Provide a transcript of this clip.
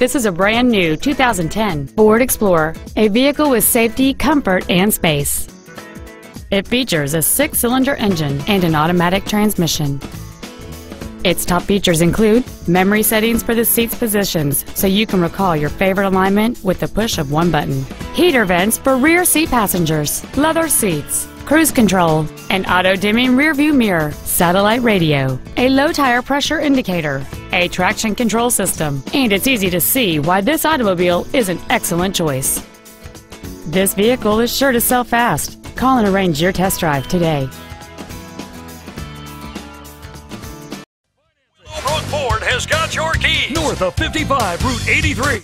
This is a brand new 2010 Ford Explorer, a vehicle with safety, comfort, and space. It features a six-cylinder engine and an automatic transmission. Its top features include memory settings for the seat's positions so you can recall your favorite alignment with the push of one button, heater vents for rear seat passengers, leather seats, cruise control, an auto-dimming rearview mirror, satellite radio, a low tire pressure indicator, a traction control system, and it's easy to see why this automobile is an excellent choice. This vehicle is sure to sell fast. Call and arrange your test drive today. Ford has got your key. North of 55, Route 83.